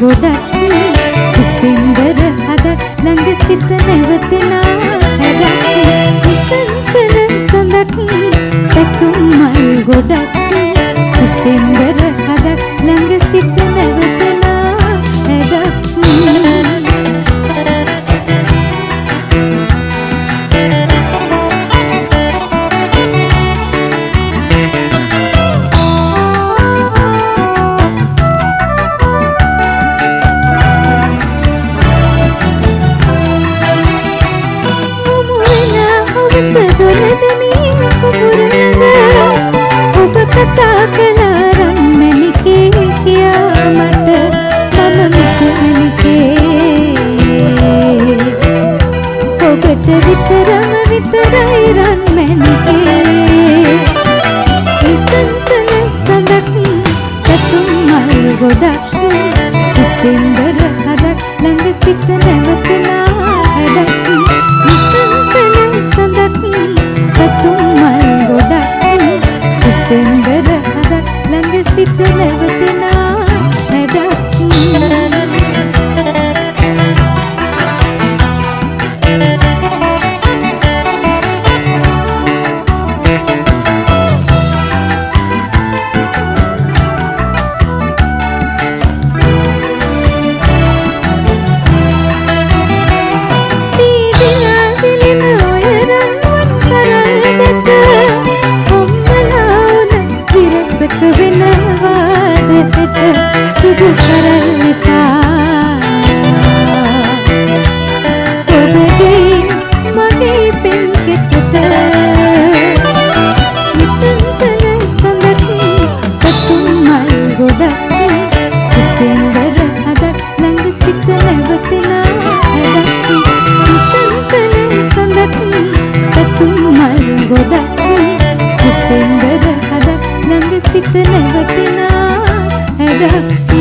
ගොඩක් සිතෙන්දර හද ළඟ සිත නැවතනා. ගොඩක්. සුපෙන්දර හදක් ළඟ සිත නැවතනා හැඩක් නිසන්සන සඳක් පතුම් මල් ගොඩක් සුපෙන්දර හදක් ළඟ සිත නැවතනා. පුරුදු කරන්න එපා ඔබගේ මගේ පින්කෙතට විසන්සන සඳකි කතුම් මල් ගොඩක් සිතෙන්දර හදක් ළඟ සිත නැවතිනා හැඩක් විසන්සන සඳකි කතුම් මල් ගොඩක් සිතෙන්දර හදක් ළඟ සිත නැවතිනා හැඩක්